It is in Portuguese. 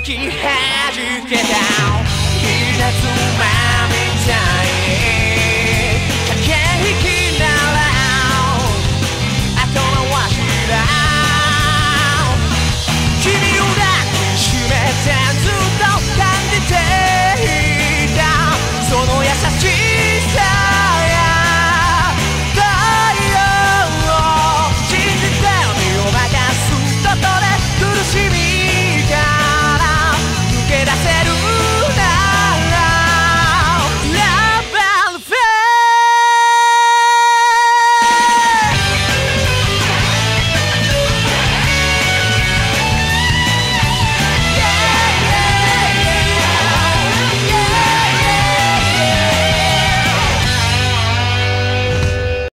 que rede que down.